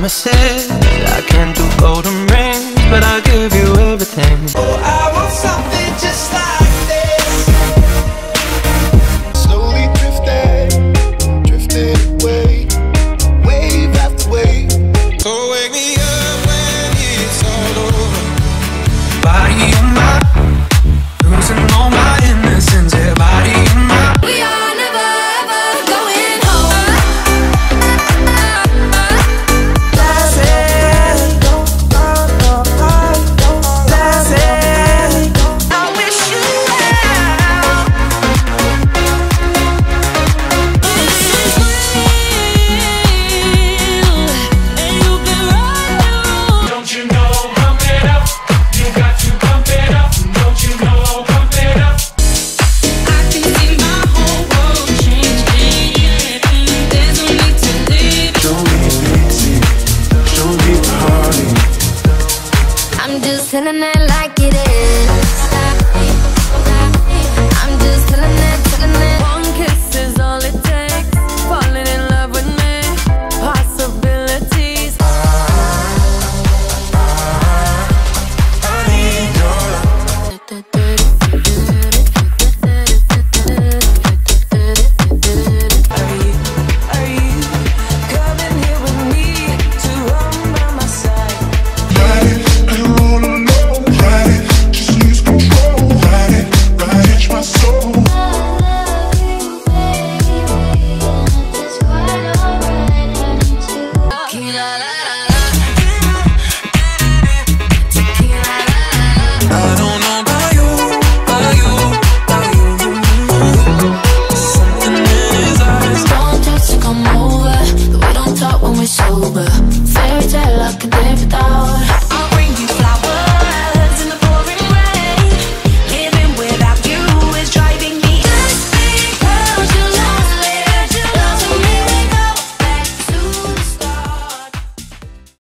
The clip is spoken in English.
promises. I can't do golden rings, but I telling it like it is. can live